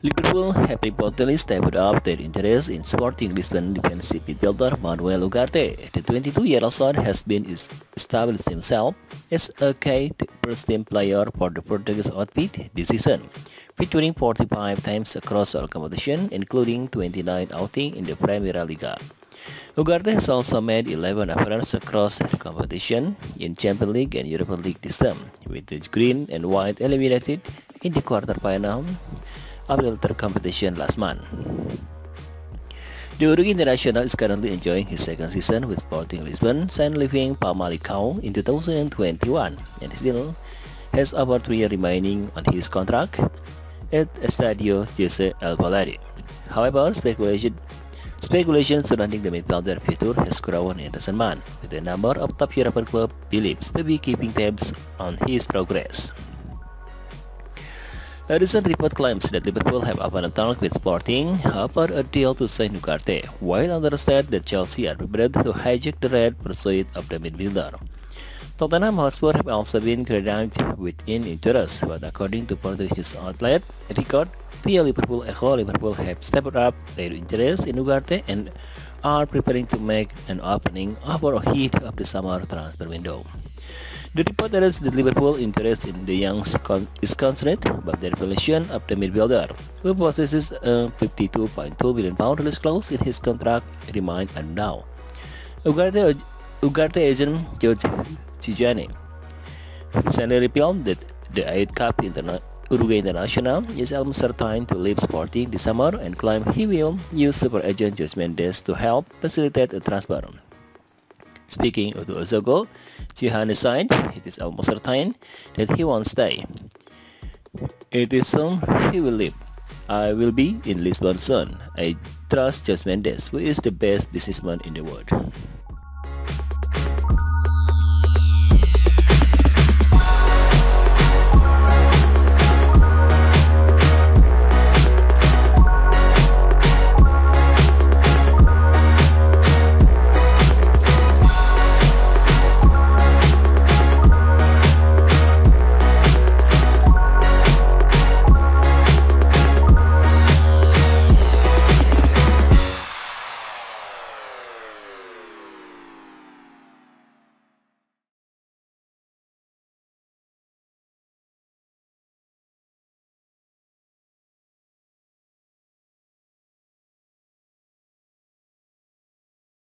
Liverpool have reportedly stepped up their interest in Sporting Lisbon defensive midfielder Manuel Ugarte. The 22-year-old son has been established himself as a key first-team player for the Portuguese outfit this season, featuring 45 times across all competition, including 29 outings in the Primeira Liga. Ugarte has also made 11 appearances across the competition in Champions League and Europa League this term, with the green and white eliminated in the quarter-final Abilter competition last month. The Uruguay international is currently enjoying his second season with Sporting Lisbon, since leaving Famalicão in 2021 and still has over three years remaining on his contract at Estadio Jose Alvalade. However, speculation Speculation surrounding the midfielder future has grown in recent months, with a number of top European clubs believes to be keeping tabs on his progress. A recent report claims that Liverpool have opened a talk with Sporting over a deal to sign Ugarte, while others that Chelsea are prepared to hijack the red pursuit of the midfielder. Tottenham Hotspur have also been credited with in interest, but according to Portuguese outlet Record, via Liverpool Echo, Liverpool have stepped up their interest in Ugarte and are preparing to make an opening over a heat of the summer transfer window. The report that the Liverpool interest in the young is concerned about the revelation of the midfielder, who possesses a 52.2 million pound release clause in his contract, remain unknown. Ugarte, Ugarte agent George Chijane recently revealed that the 8 Cup interna Uruguay international is almost certain to leave Sporting this summer and claim he will use super agent Jose Mendes to help facilitate a transfer. Speaking of O Jogo, Chijane signed, it is almost certain that he won't stay. It is soon he will leave. I will be in Lisbon soon. I trust Jose Mendes, who is the best businessman in the world.